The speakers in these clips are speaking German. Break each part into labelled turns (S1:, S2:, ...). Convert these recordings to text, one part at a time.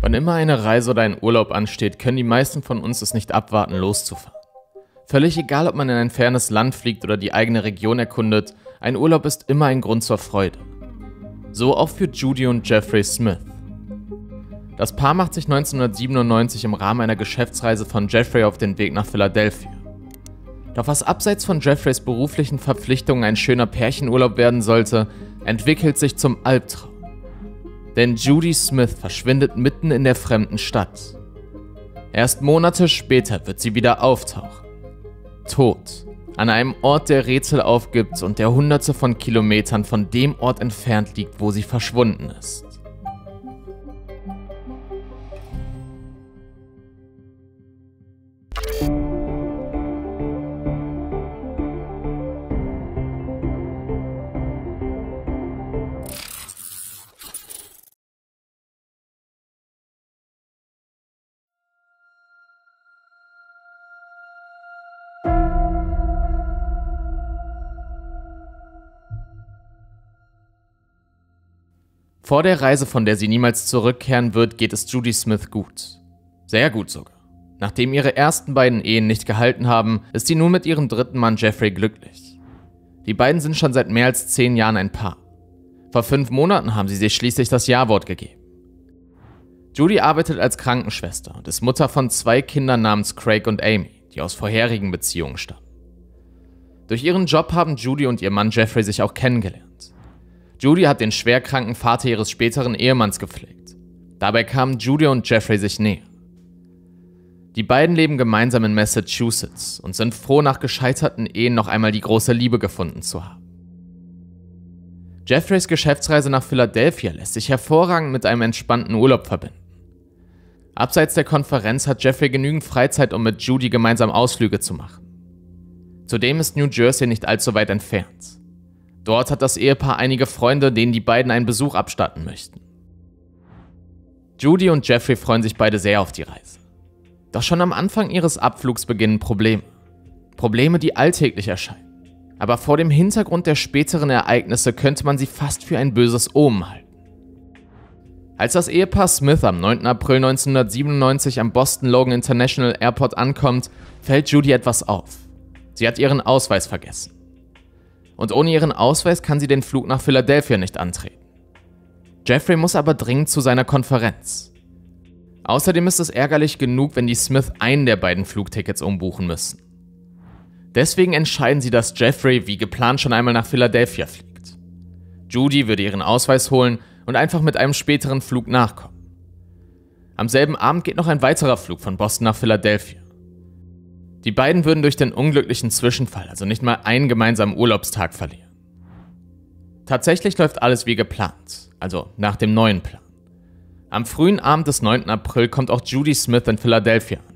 S1: Wann immer eine Reise oder ein Urlaub ansteht, können die meisten von uns es nicht abwarten, loszufahren. Völlig egal, ob man in ein fernes Land fliegt oder die eigene Region erkundet, ein Urlaub ist immer ein Grund zur Freude. So auch für Judy und Jeffrey Smith. Das Paar macht sich 1997 im Rahmen einer Geschäftsreise von Jeffrey auf den Weg nach Philadelphia. Doch was abseits von Jeffreys beruflichen Verpflichtungen ein schöner Pärchenurlaub werden sollte, entwickelt sich zum Albtraum. Denn Judy Smith verschwindet mitten in der fremden Stadt. Erst Monate später wird sie wieder auftauchen. Tot. An einem Ort, der Rätsel aufgibt und der hunderte von Kilometern von dem Ort entfernt liegt, wo sie verschwunden ist. Vor der Reise, von der sie niemals zurückkehren wird, geht es Judy Smith gut. Sehr gut sogar. Nachdem ihre ersten beiden Ehen nicht gehalten haben, ist sie nun mit ihrem dritten Mann Jeffrey glücklich. Die beiden sind schon seit mehr als zehn Jahren ein Paar. Vor fünf Monaten haben sie sich schließlich das Ja-Wort gegeben. Judy arbeitet als Krankenschwester und ist Mutter von zwei Kindern namens Craig und Amy, die aus vorherigen Beziehungen stammen. Durch ihren Job haben Judy und ihr Mann Jeffrey sich auch kennengelernt. Judy hat den schwerkranken Vater ihres späteren Ehemanns gepflegt. Dabei kamen Judy und Jeffrey sich näher. Die beiden leben gemeinsam in Massachusetts und sind froh, nach gescheiterten Ehen noch einmal die große Liebe gefunden zu haben. Jeffreys Geschäftsreise nach Philadelphia lässt sich hervorragend mit einem entspannten Urlaub verbinden. Abseits der Konferenz hat Jeffrey genügend Freizeit, um mit Judy gemeinsam Ausflüge zu machen. Zudem ist New Jersey nicht allzu weit entfernt. Dort hat das Ehepaar einige Freunde, denen die beiden einen Besuch abstatten möchten. Judy und Jeffrey freuen sich beide sehr auf die Reise. Doch schon am Anfang ihres Abflugs beginnen Probleme. Probleme, die alltäglich erscheinen. Aber vor dem Hintergrund der späteren Ereignisse könnte man sie fast für ein böses Omen halten. Als das Ehepaar Smith am 9. April 1997 am Boston Logan International Airport ankommt, fällt Judy etwas auf. Sie hat ihren Ausweis vergessen und ohne ihren Ausweis kann sie den Flug nach Philadelphia nicht antreten. Jeffrey muss aber dringend zu seiner Konferenz. Außerdem ist es ärgerlich genug, wenn die Smith einen der beiden Flugtickets umbuchen müssen. Deswegen entscheiden sie, dass Jeffrey wie geplant schon einmal nach Philadelphia fliegt. Judy würde ihren Ausweis holen und einfach mit einem späteren Flug nachkommen. Am selben Abend geht noch ein weiterer Flug von Boston nach Philadelphia. Die beiden würden durch den unglücklichen Zwischenfall also nicht mal einen gemeinsamen Urlaubstag verlieren. Tatsächlich läuft alles wie geplant, also nach dem neuen Plan. Am frühen Abend des 9. April kommt auch Judy Smith in Philadelphia an.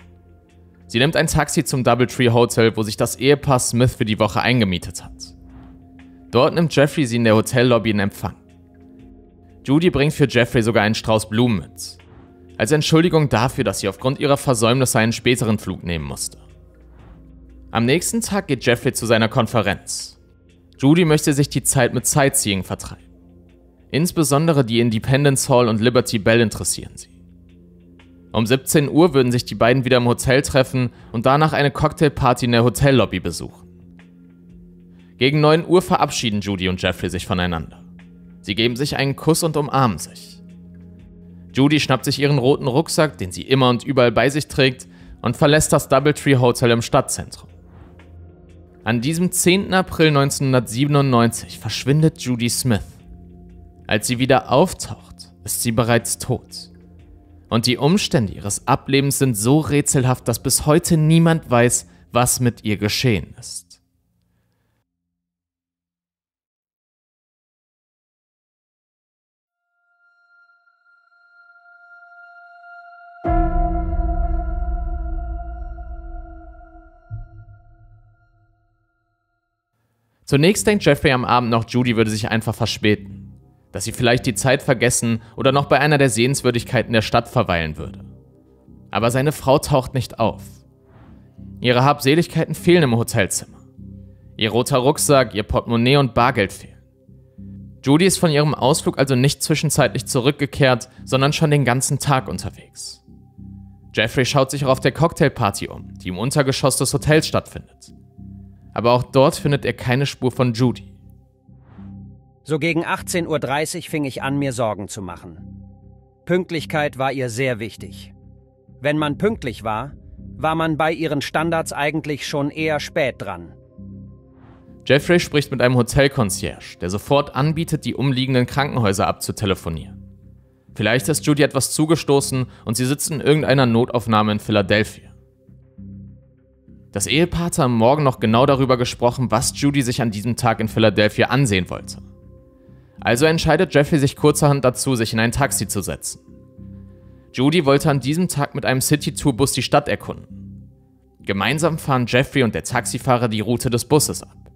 S1: Sie nimmt ein Taxi zum Doubletree Hotel, wo sich das Ehepaar Smith für die Woche eingemietet hat. Dort nimmt Jeffrey sie in der Hotellobby in Empfang. Judy bringt für Jeffrey sogar einen Strauß Blumen mit. Als Entschuldigung dafür, dass sie aufgrund ihrer Versäumnisse einen späteren Flug nehmen musste. Am nächsten Tag geht Jeffrey zu seiner Konferenz. Judy möchte sich die Zeit mit Sightseeing vertreiben. Insbesondere die Independence Hall und Liberty Bell interessieren sie. Um 17 Uhr würden sich die beiden wieder im Hotel treffen und danach eine Cocktailparty in der Hotellobby besuchen. Gegen 9 Uhr verabschieden Judy und Jeffrey sich voneinander. Sie geben sich einen Kuss und umarmen sich. Judy schnappt sich ihren roten Rucksack, den sie immer und überall bei sich trägt, und verlässt das Doubletree Hotel im Stadtzentrum. An diesem 10. April 1997 verschwindet Judy Smith. Als sie wieder auftaucht, ist sie bereits tot. Und die Umstände ihres Ablebens sind so rätselhaft, dass bis heute niemand weiß, was mit ihr geschehen ist. Zunächst denkt Jeffrey am Abend noch, Judy würde sich einfach verspäten. Dass sie vielleicht die Zeit vergessen oder noch bei einer der Sehenswürdigkeiten der Stadt verweilen würde. Aber seine Frau taucht nicht auf. Ihre Habseligkeiten fehlen im Hotelzimmer. Ihr roter Rucksack, ihr Portemonnaie und Bargeld fehlen. Judy ist von ihrem Ausflug also nicht zwischenzeitlich zurückgekehrt, sondern schon den ganzen Tag unterwegs. Jeffrey schaut sich auch auf der Cocktailparty um, die im Untergeschoss des Hotels stattfindet. Aber auch dort findet er keine Spur von Judy.
S2: So gegen 18.30 Uhr fing ich an, mir Sorgen zu machen. Pünktlichkeit war ihr sehr wichtig. Wenn man pünktlich war, war man bei ihren Standards eigentlich schon eher spät dran.
S1: Jeffrey spricht mit einem Hotelconcierge, der sofort anbietet, die umliegenden Krankenhäuser abzutelefonieren. Vielleicht ist Judy etwas zugestoßen und sie sitzt in irgendeiner Notaufnahme in Philadelphia. Das Ehepaar hat am Morgen noch genau darüber gesprochen, was Judy sich an diesem Tag in Philadelphia ansehen wollte. Also entscheidet Jeffrey sich kurzerhand dazu, sich in ein Taxi zu setzen. Judy wollte an diesem Tag mit einem City-Tour-Bus die Stadt erkunden. Gemeinsam fahren Jeffrey und der Taxifahrer die Route des Busses ab.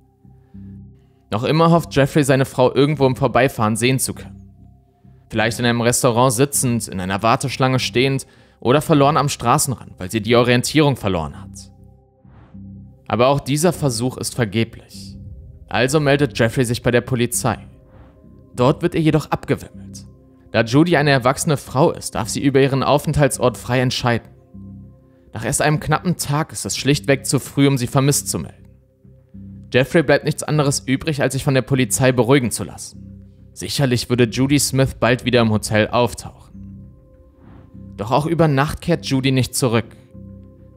S1: Noch immer hofft Jeffrey, seine Frau irgendwo im Vorbeifahren sehen zu können. Vielleicht in einem Restaurant sitzend, in einer Warteschlange stehend oder verloren am Straßenrand, weil sie die Orientierung verloren hat. Aber auch dieser Versuch ist vergeblich. Also meldet Jeffrey sich bei der Polizei. Dort wird er jedoch abgewimmelt. Da Judy eine erwachsene Frau ist, darf sie über ihren Aufenthaltsort frei entscheiden. Nach erst einem knappen Tag ist es schlichtweg zu früh, um sie vermisst zu melden. Jeffrey bleibt nichts anderes übrig, als sich von der Polizei beruhigen zu lassen. Sicherlich würde Judy Smith bald wieder im Hotel auftauchen. Doch auch über Nacht kehrt Judy nicht zurück.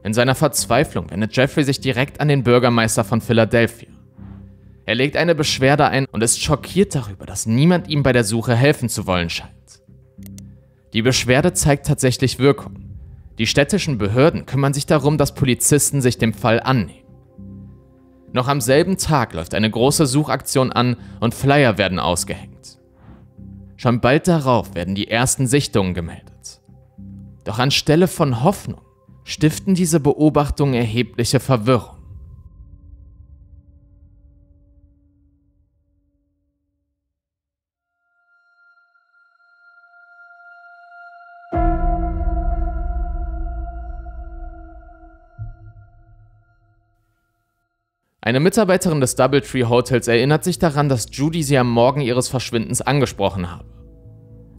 S1: In seiner Verzweiflung wendet Jeffrey sich direkt an den Bürgermeister von Philadelphia. Er legt eine Beschwerde ein und ist schockiert darüber, dass niemand ihm bei der Suche helfen zu wollen scheint. Die Beschwerde zeigt tatsächlich Wirkung. Die städtischen Behörden kümmern sich darum, dass Polizisten sich dem Fall annehmen. Noch am selben Tag läuft eine große Suchaktion an und Flyer werden ausgehängt. Schon bald darauf werden die ersten Sichtungen gemeldet. Doch anstelle von Hoffnung stiften diese Beobachtungen erhebliche Verwirrung. Eine Mitarbeiterin des Doubletree Hotels erinnert sich daran, dass Judy sie am Morgen ihres Verschwindens angesprochen habe.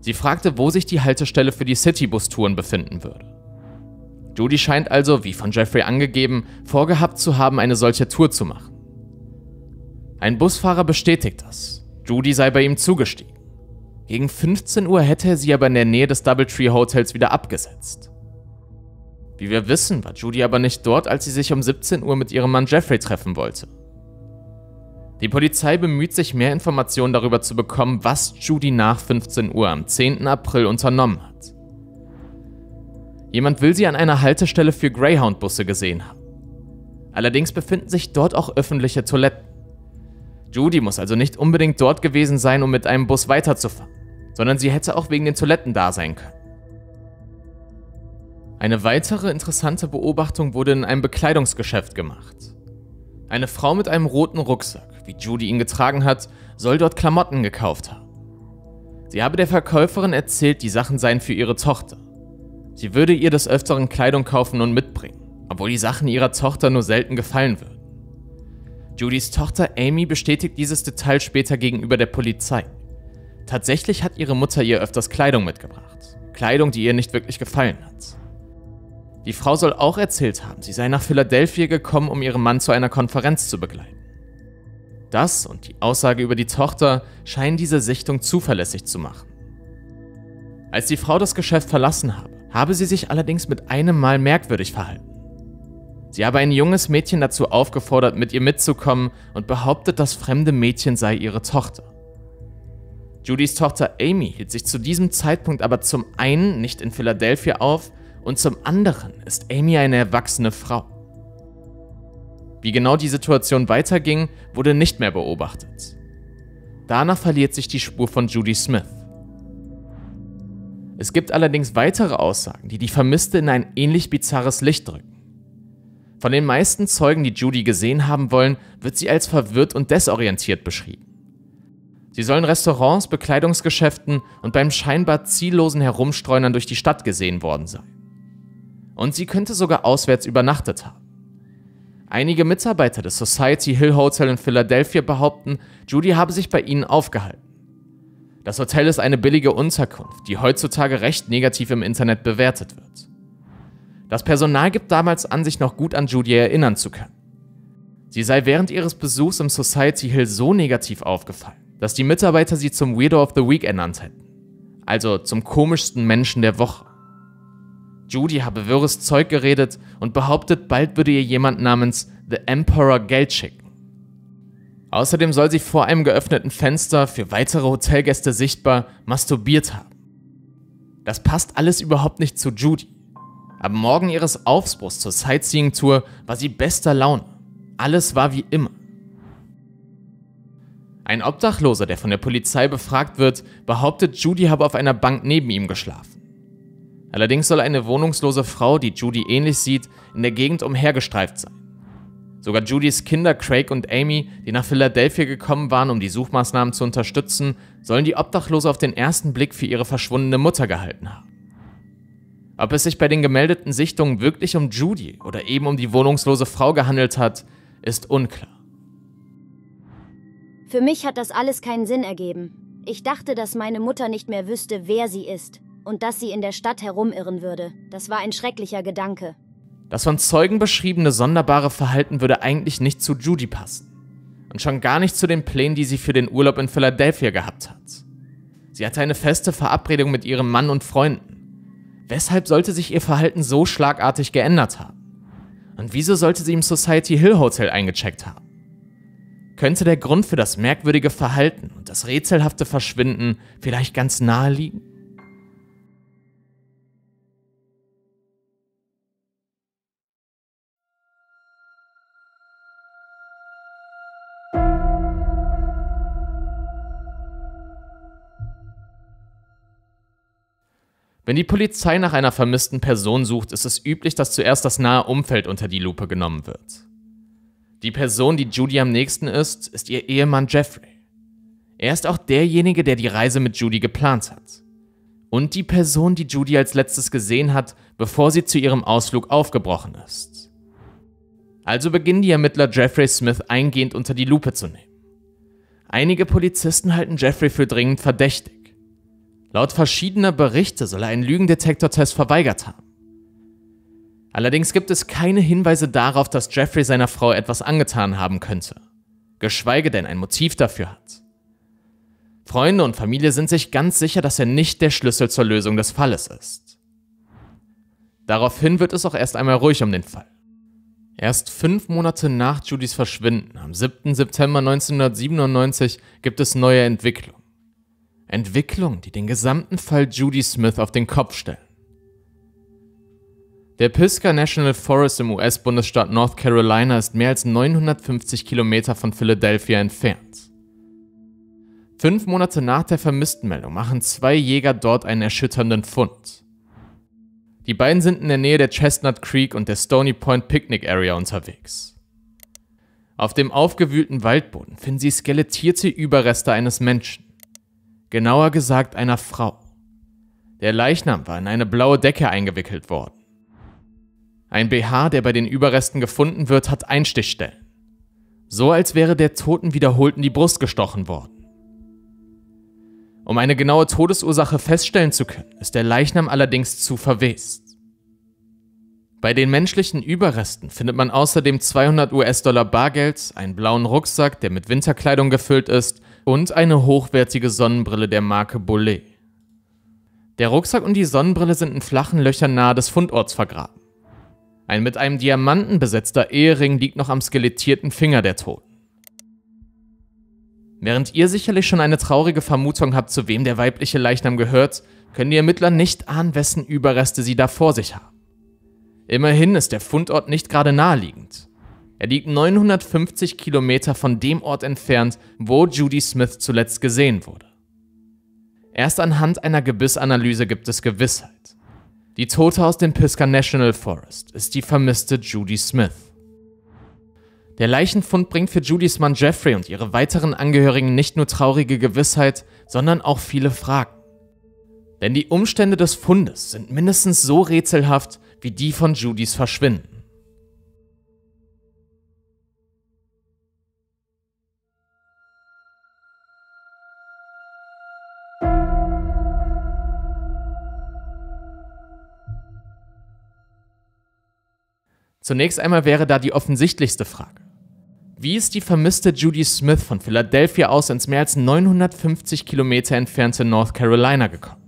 S1: Sie fragte, wo sich die Haltestelle für die Citybus-Touren befinden würde. Judy scheint also, wie von Jeffrey angegeben, vorgehabt zu haben, eine solche Tour zu machen. Ein Busfahrer bestätigt das. Judy sei bei ihm zugestiegen. Gegen 15 Uhr hätte er sie aber in der Nähe des Doubletree Hotels wieder abgesetzt. Wie wir wissen, war Judy aber nicht dort, als sie sich um 17 Uhr mit ihrem Mann Jeffrey treffen wollte. Die Polizei bemüht sich, mehr Informationen darüber zu bekommen, was Judy nach 15 Uhr am 10. April unternommen hat. Jemand will sie an einer Haltestelle für Greyhound-Busse gesehen haben. Allerdings befinden sich dort auch öffentliche Toiletten. Judy muss also nicht unbedingt dort gewesen sein, um mit einem Bus weiterzufahren, sondern sie hätte auch wegen den Toiletten da sein können. Eine weitere interessante Beobachtung wurde in einem Bekleidungsgeschäft gemacht. Eine Frau mit einem roten Rucksack, wie Judy ihn getragen hat, soll dort Klamotten gekauft haben. Sie habe der Verkäuferin erzählt, die Sachen seien für ihre Tochter. Sie würde ihr des Öfteren Kleidung kaufen und mitbringen, obwohl die Sachen ihrer Tochter nur selten gefallen würden. Judys Tochter Amy bestätigt dieses Detail später gegenüber der Polizei. Tatsächlich hat ihre Mutter ihr öfters Kleidung mitgebracht. Kleidung, die ihr nicht wirklich gefallen hat. Die Frau soll auch erzählt haben, sie sei nach Philadelphia gekommen, um ihren Mann zu einer Konferenz zu begleiten. Das und die Aussage über die Tochter scheinen diese Sichtung zuverlässig zu machen. Als die Frau das Geschäft verlassen habe, habe sie sich allerdings mit einem Mal merkwürdig verhalten. Sie habe ein junges Mädchen dazu aufgefordert, mit ihr mitzukommen und behauptet, das fremde Mädchen sei ihre Tochter. Judys Tochter Amy hielt sich zu diesem Zeitpunkt aber zum einen nicht in Philadelphia auf und zum anderen ist Amy eine erwachsene Frau. Wie genau die Situation weiterging, wurde nicht mehr beobachtet. Danach verliert sich die Spur von Judy Smith. Es gibt allerdings weitere Aussagen, die die Vermisste in ein ähnlich bizarres Licht drücken. Von den meisten Zeugen, die Judy gesehen haben wollen, wird sie als verwirrt und desorientiert beschrieben. Sie sollen Restaurants, Bekleidungsgeschäften und beim scheinbar ziellosen Herumstreunern durch die Stadt gesehen worden sein. Und sie könnte sogar auswärts übernachtet haben. Einige Mitarbeiter des Society Hill Hotel in Philadelphia behaupten, Judy habe sich bei ihnen aufgehalten. Das Hotel ist eine billige Unterkunft, die heutzutage recht negativ im Internet bewertet wird. Das Personal gibt damals an, sich noch gut an Judy erinnern zu können. Sie sei während ihres Besuchs im Society Hill so negativ aufgefallen, dass die Mitarbeiter sie zum Weirdo of the Week ernannt hätten. Also zum komischsten Menschen der Woche. Judy habe wirres Zeug geredet und behauptet, bald würde ihr jemand namens The Emperor Geld schicken. Außerdem soll sie vor einem geöffneten Fenster für weitere Hotelgäste sichtbar masturbiert haben. Das passt alles überhaupt nicht zu Judy. Am Morgen ihres Aufbruchs zur Sightseeing-Tour war sie bester Laune. Alles war wie immer. Ein Obdachloser, der von der Polizei befragt wird, behauptet, Judy habe auf einer Bank neben ihm geschlafen. Allerdings soll eine wohnungslose Frau, die Judy ähnlich sieht, in der Gegend umhergestreift sein. Sogar Judys Kinder Craig und Amy, die nach Philadelphia gekommen waren, um die Suchmaßnahmen zu unterstützen, sollen die Obdachlose auf den ersten Blick für ihre verschwundene Mutter gehalten haben. Ob es sich bei den gemeldeten Sichtungen wirklich um Judy oder eben um die wohnungslose Frau gehandelt hat, ist unklar.
S3: Für mich hat das alles keinen Sinn ergeben. Ich dachte, dass meine Mutter nicht mehr wüsste, wer sie ist und dass sie in der Stadt herumirren würde. Das war ein schrecklicher Gedanke.
S1: Das von Zeugen beschriebene sonderbare Verhalten würde eigentlich nicht zu Judy passen. Und schon gar nicht zu den Plänen, die sie für den Urlaub in Philadelphia gehabt hat. Sie hatte eine feste Verabredung mit ihrem Mann und Freunden. Weshalb sollte sich ihr Verhalten so schlagartig geändert haben? Und wieso sollte sie im Society Hill Hotel eingecheckt haben? Könnte der Grund für das merkwürdige Verhalten und das rätselhafte Verschwinden vielleicht ganz nahe liegen? Wenn die Polizei nach einer vermissten Person sucht, ist es üblich, dass zuerst das nahe Umfeld unter die Lupe genommen wird. Die Person, die Judy am nächsten ist, ist ihr Ehemann Jeffrey. Er ist auch derjenige, der die Reise mit Judy geplant hat. Und die Person, die Judy als letztes gesehen hat, bevor sie zu ihrem Ausflug aufgebrochen ist. Also beginnen die Ermittler Jeffrey Smith eingehend unter die Lupe zu nehmen. Einige Polizisten halten Jeffrey für dringend verdächtig. Laut verschiedener Berichte soll er einen Lügendetektortest verweigert haben. Allerdings gibt es keine Hinweise darauf, dass Jeffrey seiner Frau etwas angetan haben könnte, geschweige denn ein Motiv dafür hat. Freunde und Familie sind sich ganz sicher, dass er nicht der Schlüssel zur Lösung des Falles ist. Daraufhin wird es auch erst einmal ruhig um den Fall. Erst fünf Monate nach Judys Verschwinden, am 7. September 1997, gibt es neue Entwicklungen. Entwicklungen, die den gesamten Fall Judy Smith auf den Kopf stellen. Der Pisgah National Forest im US-Bundesstaat North Carolina ist mehr als 950 Kilometer von Philadelphia entfernt. Fünf Monate nach der Vermisstenmeldung machen zwei Jäger dort einen erschütternden Fund. Die beiden sind in der Nähe der Chestnut Creek und der Stony Point Picnic Area unterwegs. Auf dem aufgewühlten Waldboden finden sie skelettierte Überreste eines Menschen genauer gesagt einer Frau. Der Leichnam war in eine blaue Decke eingewickelt worden. Ein BH, der bei den Überresten gefunden wird, hat Einstichstellen. So als wäre der Toten wiederholt in die Brust gestochen worden. Um eine genaue Todesursache feststellen zu können, ist der Leichnam allerdings zu verwest. Bei den menschlichen Überresten findet man außerdem 200 US-Dollar Bargeld, einen blauen Rucksack, der mit Winterkleidung gefüllt ist, und eine hochwertige Sonnenbrille der Marke Bollet. Der Rucksack und die Sonnenbrille sind in flachen Löchern nahe des Fundorts vergraben. Ein mit einem Diamanten besetzter Ehering liegt noch am skelettierten Finger der Toten. Während ihr sicherlich schon eine traurige Vermutung habt, zu wem der weibliche Leichnam gehört, können die Ermittler nicht ahnen, wessen Überreste sie da vor sich haben. Immerhin ist der Fundort nicht gerade naheliegend. Er liegt 950 Kilometer von dem Ort entfernt, wo Judy Smith zuletzt gesehen wurde. Erst anhand einer Gebissanalyse gibt es Gewissheit. Die Tote aus dem Pisgah National Forest ist die vermisste Judy Smith. Der Leichenfund bringt für Judys Mann Jeffrey und ihre weiteren Angehörigen nicht nur traurige Gewissheit, sondern auch viele Fragen. Denn die Umstände des Fundes sind mindestens so rätselhaft wie die von Judys Verschwinden. Zunächst einmal wäre da die offensichtlichste Frage. Wie ist die vermisste Judy Smith von Philadelphia aus ins mehr als 950 Kilometer entfernte North Carolina gekommen?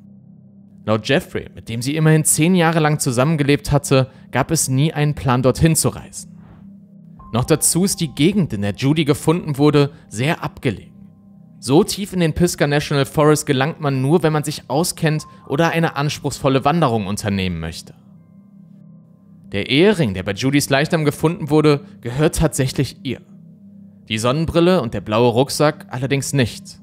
S1: Laut Jeffrey, mit dem sie immerhin zehn Jahre lang zusammengelebt hatte, gab es nie einen Plan, dorthin zu reisen. Noch dazu ist die Gegend, in der Judy gefunden wurde, sehr abgelegen. So tief in den Pisgah National Forest gelangt man nur, wenn man sich auskennt oder eine anspruchsvolle Wanderung unternehmen möchte. Der Ehering, der bei Judys Leichnam gefunden wurde, gehört tatsächlich ihr. Die Sonnenbrille und der blaue Rucksack allerdings nicht.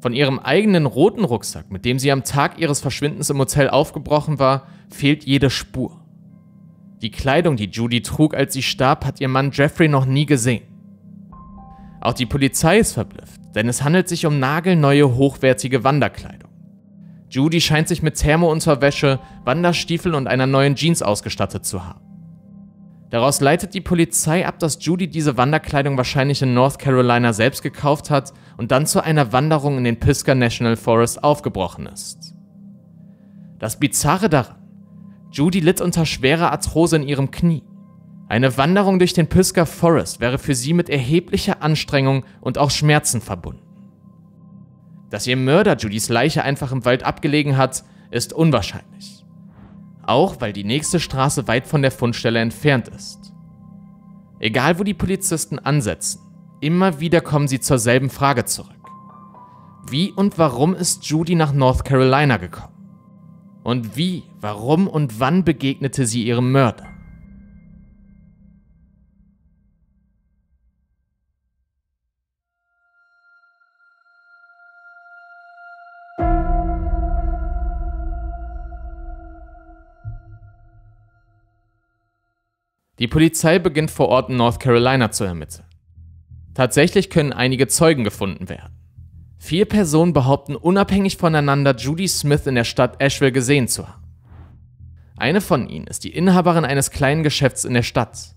S1: Von ihrem eigenen roten Rucksack, mit dem sie am Tag ihres Verschwindens im Hotel aufgebrochen war, fehlt jede Spur. Die Kleidung, die Judy trug, als sie starb, hat ihr Mann Jeffrey noch nie gesehen. Auch die Polizei ist verblüfft, denn es handelt sich um nagelneue, hochwertige Wanderkleidung. Judy scheint sich mit Thermounterwäsche, Wanderstiefeln und einer neuen Jeans ausgestattet zu haben. Daraus leitet die Polizei ab, dass Judy diese Wanderkleidung wahrscheinlich in North Carolina selbst gekauft hat und dann zu einer Wanderung in den Pisgah National Forest aufgebrochen ist. Das Bizarre daran, Judy litt unter schwerer Arthrose in ihrem Knie. Eine Wanderung durch den Pisgah Forest wäre für sie mit erheblicher Anstrengung und auch Schmerzen verbunden. Dass ihr Mörder Judys Leiche einfach im Wald abgelegen hat, ist unwahrscheinlich. Auch weil die nächste Straße weit von der Fundstelle entfernt ist. Egal wo die Polizisten ansetzen, immer wieder kommen sie zur selben Frage zurück. Wie und warum ist Judy nach North Carolina gekommen? Und wie, warum und wann begegnete sie ihrem Mörder? Die Polizei beginnt vor Ort in North Carolina zu ermitteln. Tatsächlich können einige Zeugen gefunden werden. Vier Personen behaupten unabhängig voneinander, Judy Smith in der Stadt Asheville gesehen zu haben. Eine von ihnen ist die Inhaberin eines kleinen Geschäfts in der Stadt.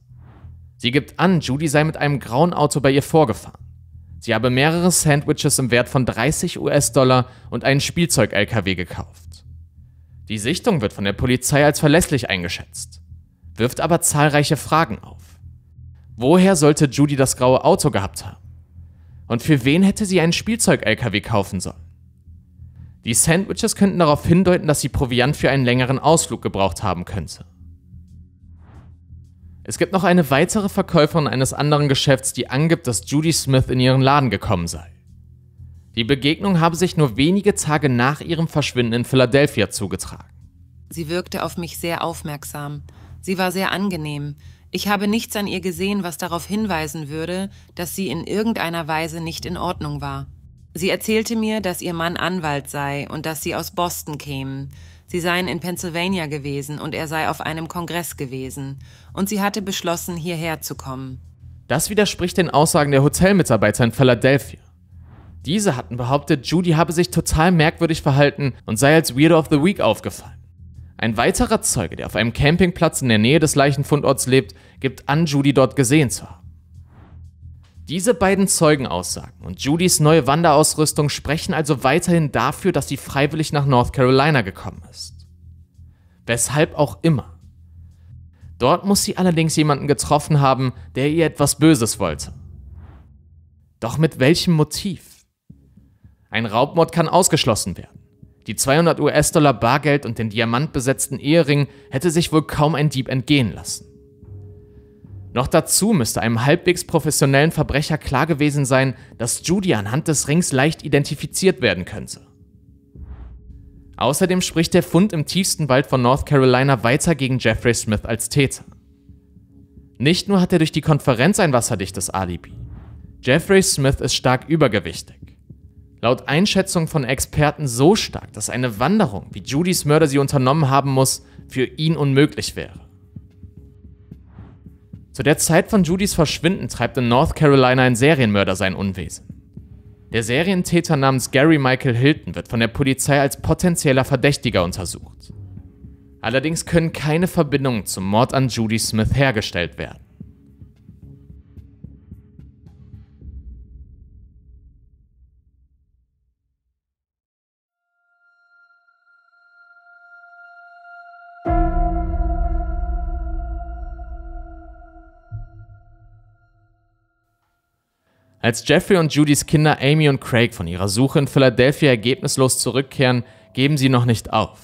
S1: Sie gibt an, Judy sei mit einem grauen Auto bei ihr vorgefahren. Sie habe mehrere Sandwiches im Wert von 30 US-Dollar und einen Spielzeug-LKW gekauft. Die Sichtung wird von der Polizei als verlässlich eingeschätzt wirft aber zahlreiche Fragen auf. Woher sollte Judy das graue Auto gehabt haben? Und für wen hätte sie einen Spielzeug-LKW kaufen sollen? Die Sandwiches könnten darauf hindeuten, dass sie Proviant für einen längeren Ausflug gebraucht haben könnte. Es gibt noch eine weitere Verkäuferin eines anderen Geschäfts, die angibt, dass Judy Smith in ihren Laden gekommen sei. Die Begegnung habe sich nur wenige Tage nach ihrem Verschwinden in Philadelphia zugetragen.
S4: Sie wirkte auf mich sehr aufmerksam. Sie war sehr angenehm. Ich habe nichts an ihr gesehen, was darauf hinweisen würde, dass sie in irgendeiner Weise nicht in Ordnung war. Sie erzählte mir, dass ihr Mann Anwalt sei und dass sie aus Boston kämen. Sie seien in Pennsylvania gewesen und er sei auf einem Kongress gewesen. Und sie hatte beschlossen, hierher zu kommen.
S1: Das widerspricht den Aussagen der Hotelmitarbeiter in Philadelphia. Diese hatten behauptet, Judy habe sich total merkwürdig verhalten und sei als Weirdo of the Week aufgefallen. Ein weiterer Zeuge, der auf einem Campingplatz in der Nähe des Leichenfundorts lebt, gibt an, Judy dort gesehen zu haben. Diese beiden Zeugenaussagen und Judys neue Wanderausrüstung sprechen also weiterhin dafür, dass sie freiwillig nach North Carolina gekommen ist. Weshalb auch immer. Dort muss sie allerdings jemanden getroffen haben, der ihr etwas Böses wollte. Doch mit welchem Motiv? Ein Raubmord kann ausgeschlossen werden. Die 200 US-Dollar Bargeld und den diamantbesetzten Ehering hätte sich wohl kaum ein Dieb entgehen lassen. Noch dazu müsste einem halbwegs professionellen Verbrecher klar gewesen sein, dass Judy anhand des Rings leicht identifiziert werden könnte. Außerdem spricht der Fund im tiefsten Wald von North Carolina weiter gegen Jeffrey Smith als Täter. Nicht nur hat er durch die Konferenz ein wasserdichtes Alibi. Jeffrey Smith ist stark übergewichtig laut Einschätzung von Experten so stark, dass eine Wanderung, wie Judys Mörder sie unternommen haben muss, für ihn unmöglich wäre. Zu der Zeit von Judys Verschwinden treibt in North Carolina ein Serienmörder sein Unwesen. Der Serientäter namens Gary Michael Hilton wird von der Polizei als potenzieller Verdächtiger untersucht. Allerdings können keine Verbindungen zum Mord an Judy Smith hergestellt werden. Als Jeffrey und Judys Kinder Amy und Craig von ihrer Suche in Philadelphia ergebnislos zurückkehren, geben sie noch nicht auf.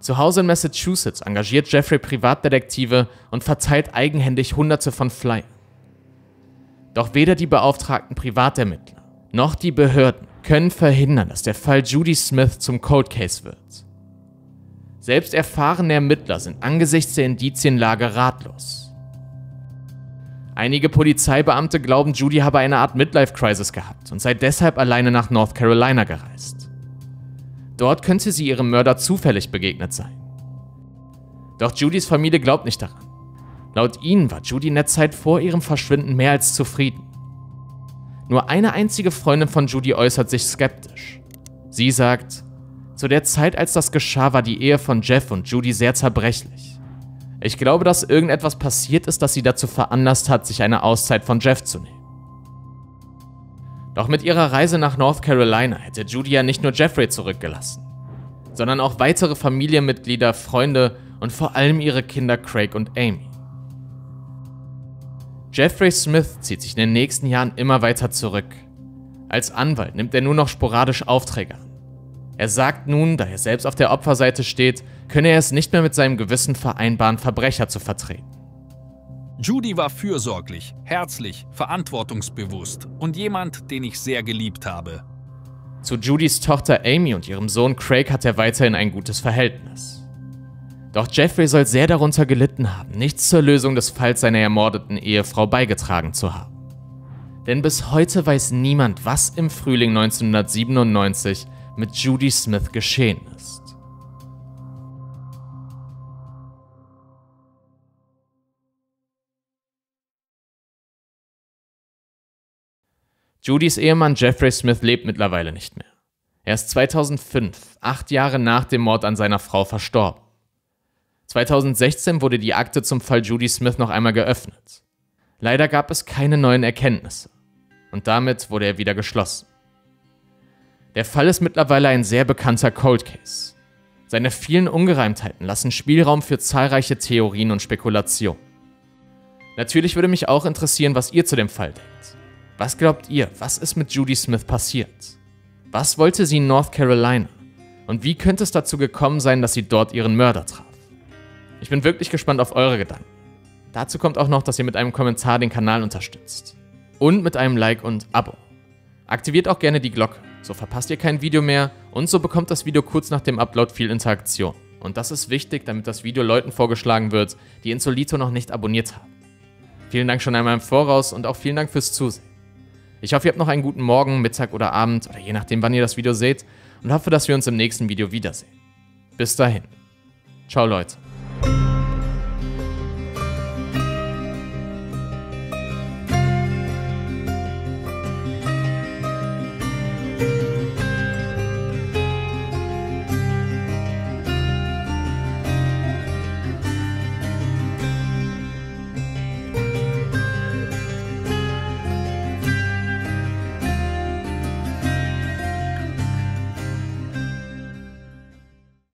S1: Zu Hause in Massachusetts engagiert Jeffrey Privatdetektive und verteilt eigenhändig Hunderte von Flyern. Doch weder die beauftragten Privatermittler noch die Behörden können verhindern, dass der Fall Judy Smith zum Cold Case wird. Selbst erfahrene Ermittler sind angesichts der Indizienlage ratlos. Einige Polizeibeamte glauben, Judy habe eine Art Midlife-Crisis gehabt und sei deshalb alleine nach North Carolina gereist. Dort könnte sie ihrem Mörder zufällig begegnet sein. Doch Judys Familie glaubt nicht daran. Laut ihnen war Judy in der Zeit vor ihrem Verschwinden mehr als zufrieden. Nur eine einzige Freundin von Judy äußert sich skeptisch. Sie sagt, zu der Zeit, als das geschah, war die Ehe von Jeff und Judy sehr zerbrechlich. Ich glaube, dass irgendetwas passiert ist, das sie dazu veranlasst hat, sich eine Auszeit von Jeff zu nehmen. Doch mit ihrer Reise nach North Carolina hätte Judy ja nicht nur Jeffrey zurückgelassen, sondern auch weitere Familienmitglieder, Freunde und vor allem ihre Kinder Craig und Amy. Jeffrey Smith zieht sich in den nächsten Jahren immer weiter zurück. Als Anwalt nimmt er nur noch sporadisch Aufträge an. Er sagt nun, da er selbst auf der Opferseite steht, könne er es nicht mehr mit seinem Gewissen vereinbaren, Verbrecher zu vertreten.
S5: Judy war fürsorglich, herzlich, verantwortungsbewusst und jemand, den ich sehr geliebt habe.
S1: Zu Judys Tochter Amy und ihrem Sohn Craig hat er weiterhin ein gutes Verhältnis. Doch Jeffrey soll sehr darunter gelitten haben, nichts zur Lösung des Falls seiner ermordeten Ehefrau beigetragen zu haben. Denn bis heute weiß niemand, was im Frühling 1997 mit Judy Smith geschehen ist. Judys Ehemann Jeffrey Smith lebt mittlerweile nicht mehr. Er ist 2005, acht Jahre nach dem Mord an seiner Frau, verstorben. 2016 wurde die Akte zum Fall Judy Smith noch einmal geöffnet. Leider gab es keine neuen Erkenntnisse. Und damit wurde er wieder geschlossen. Der Fall ist mittlerweile ein sehr bekannter Cold Case. Seine vielen Ungereimtheiten lassen Spielraum für zahlreiche Theorien und Spekulationen. Natürlich würde mich auch interessieren, was ihr zu dem Fall denkt. Was glaubt ihr, was ist mit Judy Smith passiert? Was wollte sie in North Carolina? Und wie könnte es dazu gekommen sein, dass sie dort ihren Mörder traf? Ich bin wirklich gespannt auf eure Gedanken. Dazu kommt auch noch, dass ihr mit einem Kommentar den Kanal unterstützt. Und mit einem Like und Abo. Aktiviert auch gerne die Glocke, so verpasst ihr kein Video mehr und so bekommt das Video kurz nach dem Upload viel Interaktion. Und das ist wichtig, damit das Video Leuten vorgeschlagen wird, die Insolito noch nicht abonniert haben. Vielen Dank schon einmal im Voraus und auch vielen Dank fürs Zusehen. Ich hoffe, ihr habt noch einen guten Morgen, Mittag oder Abend oder je nachdem, wann ihr das Video seht und hoffe, dass wir uns im nächsten Video wiedersehen. Bis dahin. Ciao Leute.